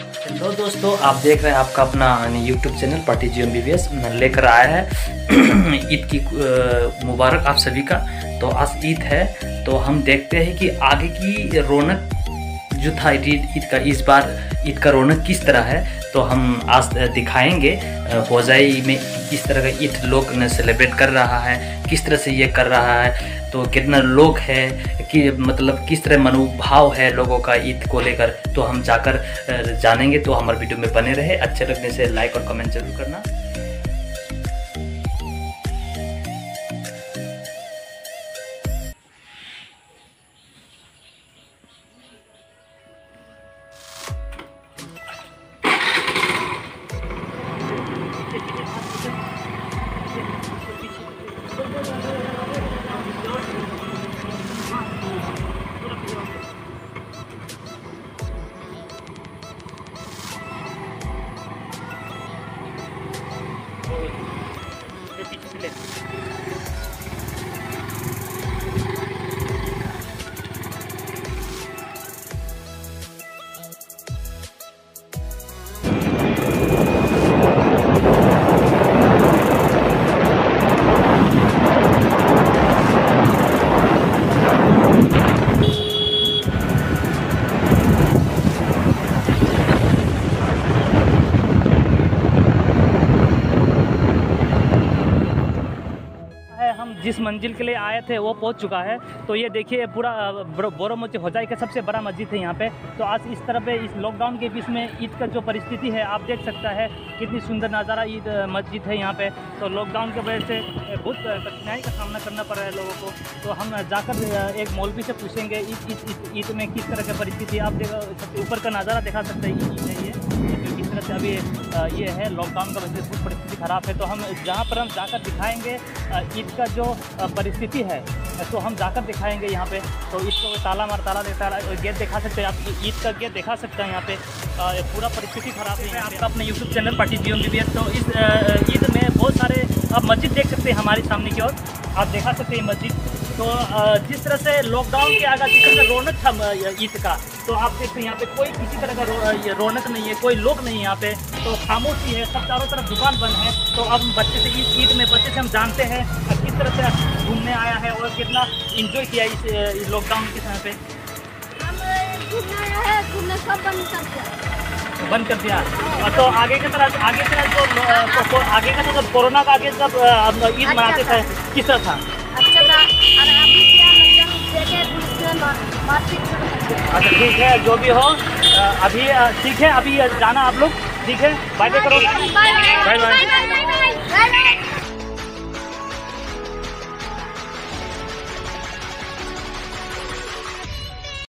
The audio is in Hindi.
हेलो दोस्तों, आप देख रहे हैं आपका अपना YouTube channel party G M B B S लेकर आया है ईद की मुबारक आप सभी का। तो आज ईद है तो हम देखते हैं कि आगे की रौनक जो था ईद का, इस बार ईद का रौनक किस तरह है तो हम आज दिखाएँगे होजाई में किस तरह का ईद लोग ने सेलिब्रेट कर रहा है, किस तरह से ये कर रहा है तो कितना लोग है, कि मतलब किस तरह मनोभाव है लोगों का ईद को लेकर तो हम जाकर जानेंगे तो हमारे वीडियो में बने रहे, अच्छे लगने से लाइक और कमेंट ज़रूर करना। Valeu! हम जिस मंजिल के लिए आए थे, वो पहुँच चुका है। तो ये देखिए, पूरा बोरोमोची होजाई का सबसे बड़ा मस्जिद है यहाँ पे। तो आज इस तरह पे, इस लॉकडाउन के बीच में ईद का जो परिस्थिति है, आप देख सकता है कितनी सुंदर नज़ारा ईद मस्जिद है यहाँ पे। तो लॉकडाउन की वजह से बहुत कठिनाई का सामना करना पड़ रहा है लोगों को। तो हम जाकर एक मौलवी से पूछेंगे, ईद ईद में किस तरह की परिस्थिति आप देखो ऊपर का नज़ारा दिखा सकते हैं ईद है ये। तरह से अभी ये है लॉकडाउन का वजह से परिस्थिति खराब है। तो हम जहाँ पर हम जाकर दिखाएँगे ईद का जो परिस्थिति है तो हम जाकर दिखाएँगे यहाँ पे। तो इसको ताला मार, ताला देता है गेट दिखा सकते हैं आप, ईद का गेट दिखा सकते हैं यहाँ पे। पूरा परिस्थिति खराब है आपका अपने YouTube channel party G M तो इस ईद में बहुत सारे आप मस्जिद देख सकते हैं हमारे सामने की ओर। आप दिखा सकते हैं मस्जिद। तो जिस तरह से लॉकडाउन के आगे जिस तरह का रौनक था ईद का तो आप देखते हैं यहाँ पे कोई किसी तरह का रो- ये रौनक नहीं है कोई लोग नहीं है यहाँ पे। तो खामोशी है सब चारों तरफ़ दुकान बंद है। तो अब बच्चे से इस ईद में बच्चे से हम जानते हैं किस तरह से घूमने आया है और कितना इंजॉय किया इस लॉकडाउन के समय पे। बंद कर दिया। तो आगे की तरह आगे की तरह जो तो, तो आगे का जब कोरोना का आगे जब ईद अच्छा मनाते थे किस तरह अच्छा था? अच्छा ठीक है जो भी हो अभी ठीक है अभी जाना आप लोग ठीक है? बाय बाय करो बाय बाय